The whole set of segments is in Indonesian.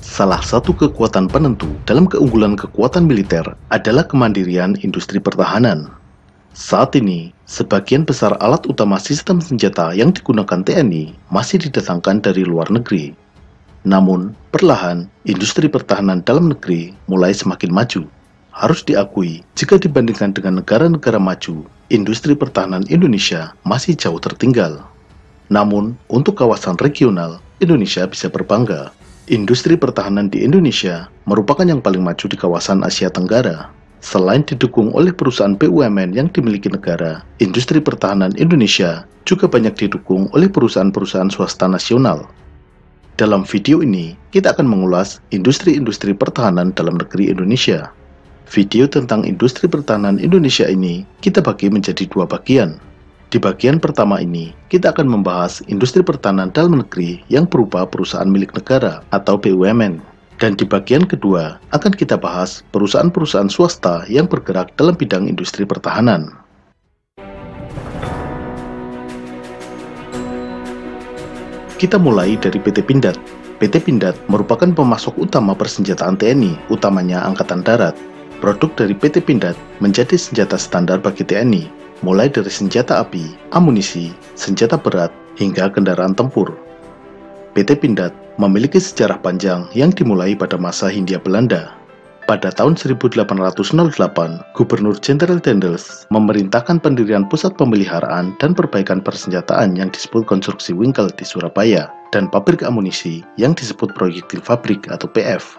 Salah satu kekuatan penentu dalam keunggulan kekuatan militer adalah kemandirian industri pertahanan. Saat ini, sebagian besar alat utama sistem senjata yang digunakan TNI masih didatangkan dari luar negeri. Namun, perlahan, industri pertahanan dalam negeri mulai semakin maju. Harus diakui, jika dibandingkan dengan negara-negara maju, industri pertahanan Indonesia masih jauh tertinggal. Namun, untuk kawasan regional, Indonesia bisa berbangga Industri pertahanan di Indonesia merupakan yang paling maju di kawasan Asia Tenggara. Selain didukung oleh perusahaan BUMN yang dimiliki negara, industri pertahanan Indonesia juga banyak didukung oleh perusahaan-perusahaan swasta nasional. Dalam video ini, kita akan mengulas industri-industri pertahanan dalam negeri Indonesia. Video tentang industri pertahanan Indonesia ini kita bagi menjadi dua bagian. Di bagian pertama ini, kita akan membahas industri pertahanan dalam negeri yang berupa perusahaan milik negara atau BUMN. Dan di bagian kedua, akan kita bahas perusahaan-perusahaan swasta yang bergerak dalam bidang industri pertahanan. Kita mulai dari PT Pindad. PT Pindad merupakan pemasok utama persenjataan TNI, utamanya Angkatan Darat. Produk dari PT Pindad menjadi senjata standar bagi TNI, mulai dari senjata api, amunisi, senjata berat, hingga kendaraan tempur. PT Pindad memiliki sejarah panjang yang dimulai pada masa Hindia Belanda. Pada tahun 1808, Gubernur Jenderal Dendels memerintahkan pendirian pusat pemeliharaan dan perbaikan persenjataan yang disebut konstruksi Winkel di Surabaya dan pabrik amunisi yang disebut proyektil fabrik atau PF.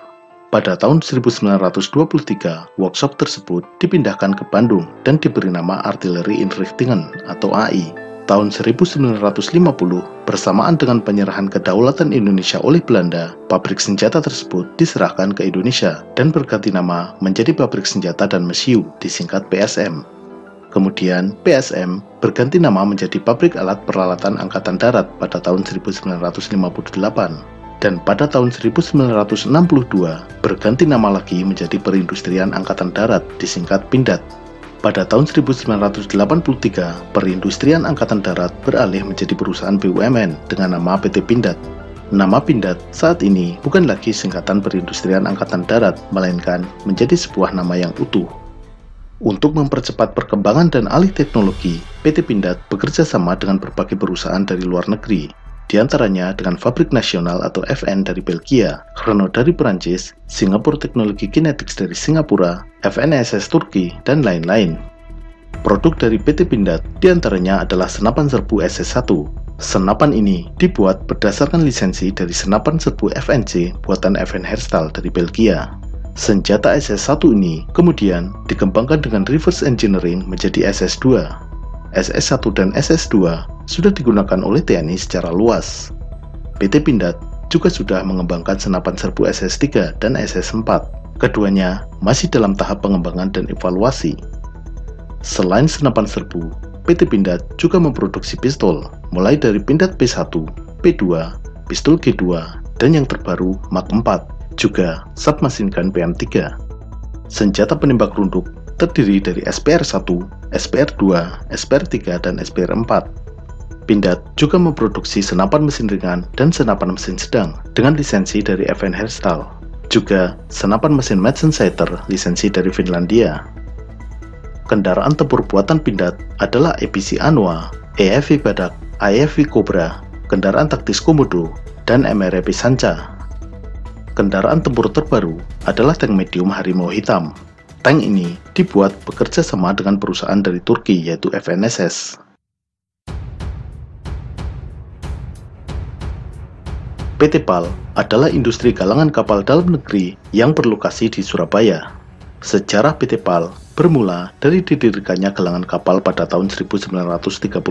Pada tahun 1923, workshop tersebut dipindahkan ke Bandung dan diberi nama Artillery Inrichtingen atau AI. Tahun 1950, bersamaan dengan penyerahan kedaulatan Indonesia oleh Belanda, pabrik senjata tersebut diserahkan ke Indonesia dan berganti nama menjadi Pabrik Senjata dan Mesiu, disingkat PSM. Kemudian, PSM berganti nama menjadi Pabrik Alat Peralatan Angkatan Darat pada tahun 1958 dan pada tahun 1962 berganti nama lagi menjadi Perindustrian Angkatan Darat disingkat Pindad. Pada tahun 1983, Perindustrian Angkatan Darat beralih menjadi perusahaan BUMN dengan nama PT Pindad. Nama Pindad saat ini bukan lagi singkatan Perindustrian Angkatan Darat, melainkan menjadi sebuah nama yang utuh. Untuk mempercepat perkembangan dan alih teknologi, PT Pindad bekerja sama dengan berbagai perusahaan dari luar negeri, di antaranya dengan Fabrik Nasional atau FN dari Belgia, Renault dari Perancis, Singapore Technology Kinetics dari Singapura, FNSS Turki, dan lain-lain. Produk dari PT Pindad di antaranya adalah senapan serbu SS1. Senapan ini dibuat berdasarkan lisensi dari senapan serbu FNC buatan FN Herstal dari Belgia. Senjata SS1 ini kemudian dikembangkan dengan reverse engineering menjadi SS2 SS1 dan SS2 sudah digunakan oleh TNI secara luas. PT Pindad juga sudah mengembangkan senapan serbu SS3 dan SS4. Keduanya masih dalam tahap pengembangan dan evaluasi. Selain senapan serbu, PT Pindad juga memproduksi pistol, mulai dari Pindad P1, P2, pistol G2, dan yang terbaru Mak 4, juga submachine gun PM3. Senjata penembak runduk terdiri dari SPR-1, SPR-2, SPR-3, dan SPR-4. Pindad juga memproduksi senapan mesin ringan dan senapan mesin sedang dengan lisensi dari FN Herstal. Juga senapan mesin Metzenseiter lisensi dari Finlandia. Kendaraan tempur buatan Pindad adalah EPC Anoa, EFV Badak, AEV Cobra, kendaraan taktis Komodo, dan MRP Sanca. Kendaraan tempur terbaru adalah tank medium Harimau Hitam Tank ini dibuat bekerja sama dengan perusahaan dari Turki yaitu FNSS. PT PAL adalah industri galangan kapal dalam negeri yang berlokasi di Surabaya. Sejarah PT PAL bermula dari didirikannya galangan kapal pada tahun 1939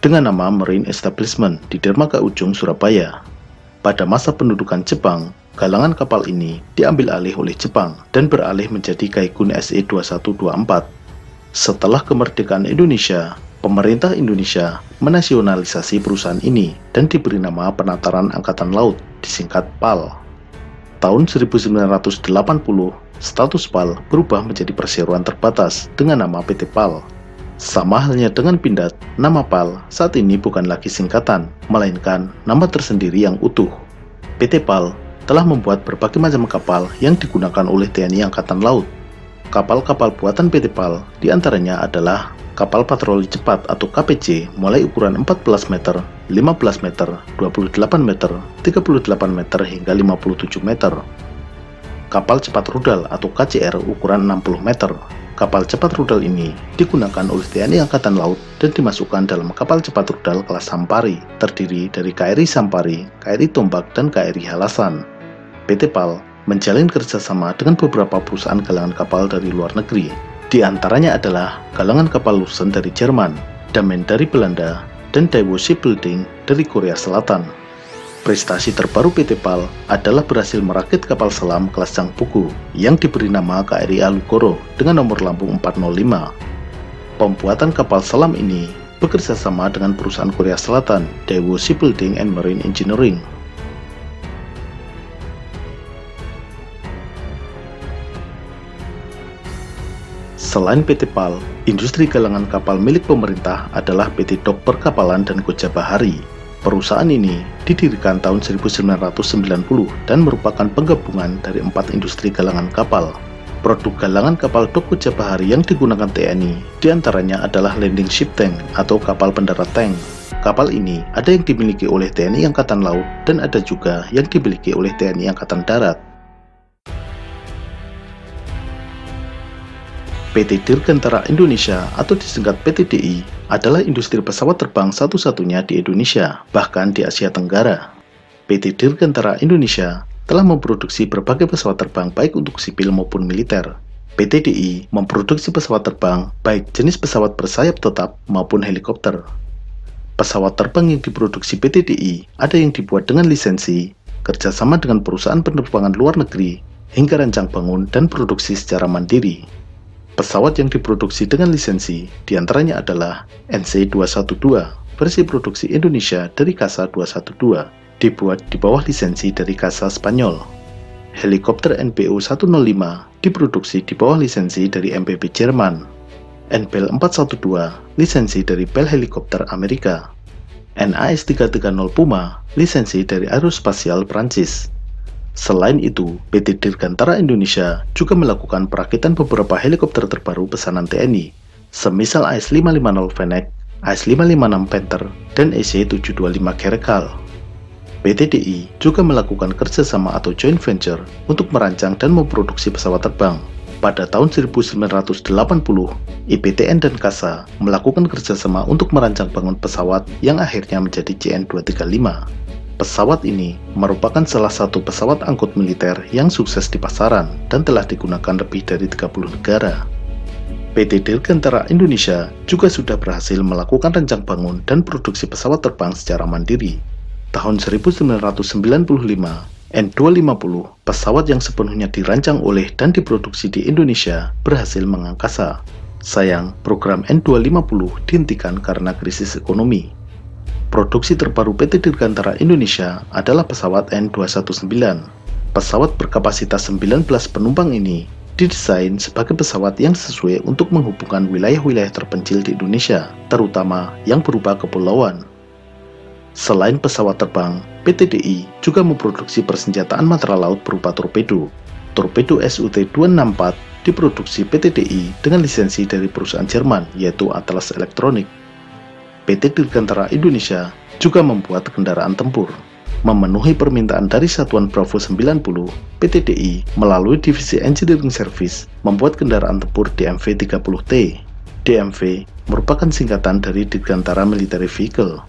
dengan nama Marine Establishment di Dermaga Ujung, Surabaya. Pada masa pendudukan Jepang, Galangan kapal ini diambil alih oleh Jepang dan beralih menjadi Kaikun SE-2124. Setelah kemerdekaan Indonesia, pemerintah Indonesia menasionalisasi perusahaan ini dan diberi nama Penataran Angkatan Laut, disingkat PAL. Tahun 1980, status PAL berubah menjadi perseroan terbatas dengan nama PT PAL. Sama halnya dengan Pindad, nama PAL saat ini bukan lagi singkatan, melainkan nama tersendiri yang utuh. PT PAL telah membuat berbagai macam kapal yang digunakan oleh TNI Angkatan Laut. Kapal-kapal buatan PT PAL di antaranya adalah kapal patroli cepat atau KPC mulai ukuran 14 meter, 15 meter, 28 meter, 38 meter hingga 57 meter. Kapal cepat rudal atau KCR ukuran 60 meter. Kapal cepat rudal ini digunakan oleh TNI Angkatan Laut dan dimasukkan dalam kapal cepat rudal kelas Sampari, terdiri dari KRI Sampari, KRI Tombak, dan KRI Halasan. PT PAL menjalin kerjasama dengan beberapa perusahaan galangan kapal dari luar negeri, di antaranya adalah galangan kapal Lusen dari Jerman, Damen dari Belanda, dan Daewoo Shipbuilding dari Korea Selatan. Prestasi terbaru PT PAL adalah berhasil merakit kapal selam kelas Jangpuku yang diberi nama KRI Alugoro dengan nomor lambung 405. Pembuatan kapal selam ini bekerja sama dengan perusahaan Korea Selatan, Daewoo Shipbuilding and Marine Engineering. Selain PT PAL, industri galangan kapal milik pemerintah adalah PT Dok Perkapalan dan Koja Bahari. Perusahaan ini didirikan tahun 1990 dan merupakan penggabungan dari empat industri galangan kapal. Produk galangan kapal Dok Koja Bahari yang digunakan TNI di antaranya adalah landing ship tank atau kapal pendarat tank. Kapal ini ada yang dimiliki oleh TNI Angkatan Laut dan ada juga yang dimiliki oleh TNI Angkatan Darat. PT Dirgantara Indonesia atau disingkat PTDI adalah industri pesawat terbang satu-satunya di Indonesia, bahkan di Asia Tenggara. PT Dirgantara Indonesia telah memproduksi berbagai pesawat terbang baik untuk sipil maupun militer. PTDI memproduksi pesawat terbang baik jenis pesawat bersayap tetap maupun helikopter. Pesawat terbang yang diproduksi PTDI ada yang dibuat dengan lisensi, kerjasama dengan perusahaan penerbangan luar negeri, hingga rancang bangun dan produksi secara mandiri. Pesawat yang diproduksi dengan lisensi di antaranya adalah NC212 versi produksi Indonesia dari Casa 212 dibuat di bawah lisensi dari Casa Spanyol. Helikopter NPO 105 diproduksi di bawah lisensi dari MPB Jerman. NPL 412 lisensi dari Bell Helikopter Amerika. NAS 330 Puma lisensi dari Aerospatial Prancis. Selain itu, PT Dirgantara Indonesia juga melakukan perakitan beberapa helikopter terbaru pesanan TNI, semisal AS550 Fennec, AS556 Panther, dan EC725 Caracal. PTDI juga melakukan kerjasama atau joint venture untuk merancang dan memproduksi pesawat terbang. Pada tahun 1980, IPTN dan KASA melakukan kerjasama untuk merancang bangun pesawat yang akhirnya menjadi CN235. Pesawat ini merupakan salah satu pesawat angkut militer yang sukses di pasaran dan telah digunakan lebih dari 30 negara. PT Dirgantara Indonesia juga sudah berhasil melakukan rancang bangun dan produksi pesawat terbang secara mandiri. Tahun 1995, N250, pesawat yang sepenuhnya dirancang oleh dan diproduksi di Indonesia, berhasil mengangkasa. Sayang, program N250 dihentikan karena krisis ekonomi. Produksi terbaru PT Dirgantara Indonesia adalah pesawat N219. Pesawat berkapasitas 19 penumpang ini didesain sebagai pesawat yang sesuai untuk menghubungkan wilayah-wilayah terpencil di Indonesia, terutama yang berupa kepulauan. Selain pesawat terbang, PTDI juga memproduksi persenjataan matra laut berupa torpedo. Torpedo SUT-264 diproduksi PTDI dengan lisensi dari perusahaan Jerman, yaitu Atlas Elektronik. PT Dirgantara Indonesia juga membuat kendaraan tempur. Memenuhi permintaan dari Satuan Bravo 90, PTDI melalui Divisi Engineering Service membuat kendaraan tempur DMV-30T. DMV merupakan singkatan dari Dirgantara Military Vehicle.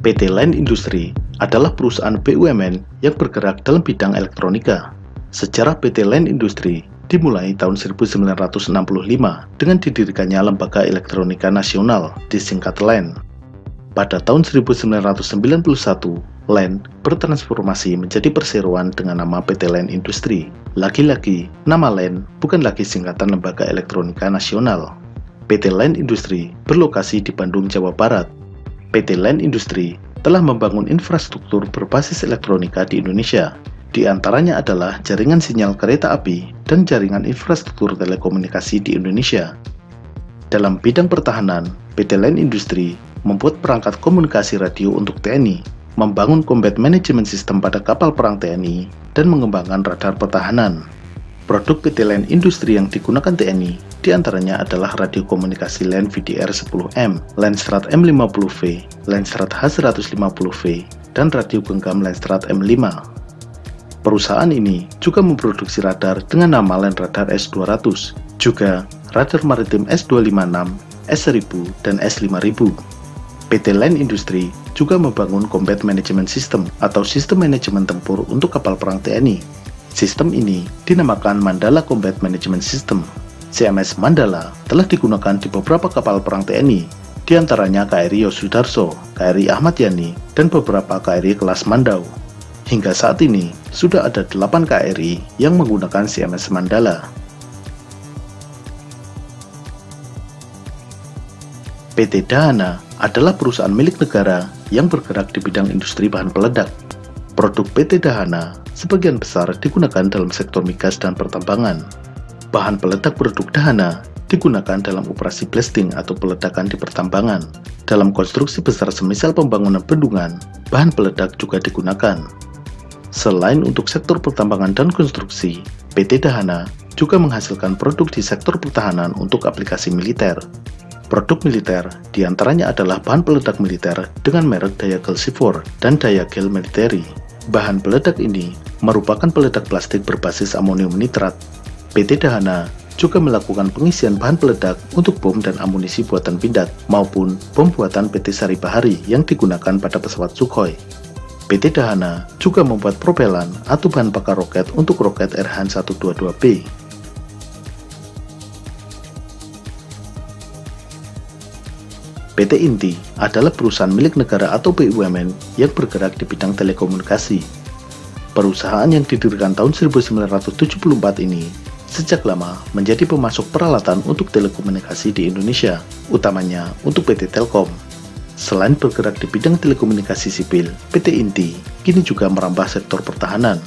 PT Land Industri adalah perusahaan BUMN yang bergerak dalam bidang elektronika. Secara PT Land Industri dimulai tahun 1965 dengan didirikannya Lembaga Elektronika Nasional, disingkat LAN. Pada tahun 1991, LAN bertransformasi menjadi perseroan dengan nama PT LAN Industri. Lagi-lagi, nama LAN bukan lagi singkatan Lembaga Elektronika Nasional. PT LAN Industri berlokasi di Bandung, Jawa Barat. PT LAN Industri telah membangun infrastruktur berbasis elektronika di Indonesia, di antaranya adalah jaringan sinyal kereta api dan jaringan infrastruktur telekomunikasi di Indonesia. Dalam bidang pertahanan, PT Land Industri membuat perangkat komunikasi radio untuk TNI, membangun combat management system pada kapal perang TNI, dan mengembangkan radar pertahanan. Produk PT Land Industri yang digunakan TNI di antaranya adalah radio komunikasi LAN VDR-10M, Landstrat M50V, Landstrat H150V, dan radio genggam Landstrat M5. Perusahaan ini juga memproduksi radar dengan nama Land Radar S200, juga radar maritim S256, S1000, dan S5000. PT Land Industry juga membangun Combat Management System atau sistem manajemen tempur untuk kapal perang TNI. Sistem ini dinamakan Mandala Combat Management System. CMS Mandala telah digunakan di beberapa kapal perang TNI, di antaranya KRI Yosudarso, KRI Ahmad Yani, dan beberapa KRI kelas Mandau. Hingga saat ini, sudah ada 8 KRI yang menggunakan CMS Mandala. PT Dahana adalah perusahaan milik negara yang bergerak di bidang industri bahan peledak. Produk PT Dahana sebagian besar digunakan dalam sektor migas dan pertambangan. Bahan peledak produk Dahana digunakan dalam operasi blasting atau peledakan di pertambangan. Dalam konstruksi besar semisal pembangunan bendungan, bahan peledak juga digunakan. Selain untuk sektor pertambangan dan konstruksi, PT Dahana juga menghasilkan produk di sektor pertahanan untuk aplikasi militer. Produk militer di antaranya adalah bahan peledak militer dengan merek Diagel C4 dan Diagel Military. Bahan peledak ini merupakan peledak plastik berbasis amonium nitrat. PT Dahana juga melakukan pengisian bahan peledak untuk bom dan amunisi buatan pindad maupun bom buatan PT Sari Bahari yang digunakan pada pesawat Sukhoi. PT Dahana juga membuat propelan atau bahan bakar roket untuk roket RH-122B. PT Inti adalah perusahaan milik negara atau BUMN yang bergerak di bidang telekomunikasi. Perusahaan yang didirikan tahun 1974 ini sejak lama menjadi pemasok peralatan untuk telekomunikasi di Indonesia, utamanya untuk PT Telkom. Selain bergerak di bidang telekomunikasi sipil, PT Inti kini juga merambah sektor pertahanan.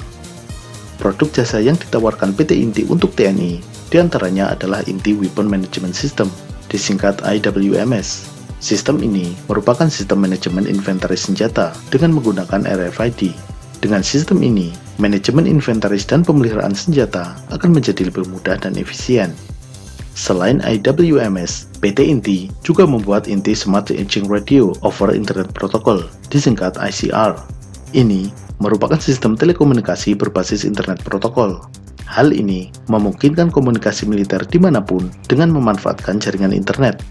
Produk jasa yang ditawarkan PT Inti untuk TNI di antaranya adalah Inti Weapon Management System, disingkat IWMS. Sistem ini merupakan sistem manajemen inventaris senjata dengan menggunakan RFID. Dengan sistem ini, manajemen inventaris dan pemeliharaan senjata akan menjadi lebih mudah dan efisien. Selain IWMS, PT Inti juga membuat Inti Smart Aging Radio over Internet Protocol, disingkat ICR. Ini merupakan sistem telekomunikasi berbasis internet protokol. Hal ini memungkinkan komunikasi militer di mana pun dengan memanfaatkan jaringan internet.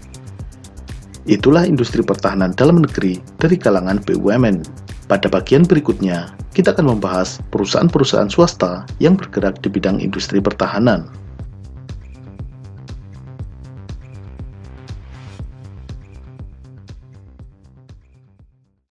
Itulah industri pertahanan dalam negeri dari kalangan BUMN. Pada bagian berikutnya, kita akan membahas perusahaan-perusahaan swasta yang bergerak di bidang industri pertahanan.